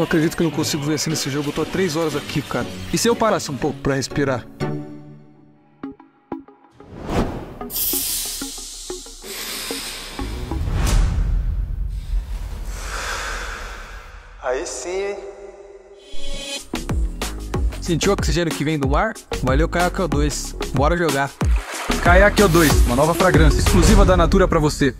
Não acredito que eu não consigo vencer assim nesse jogo. Eu tô há três horas aqui, cara. E se eu parasse um pouco pra respirar? Aí sim, hein? Sentiu o oxigênio que vem do mar? Valeu, Kayak 2. Bora jogar. Kayak O2, uma nova fragrância exclusiva da Natura para você.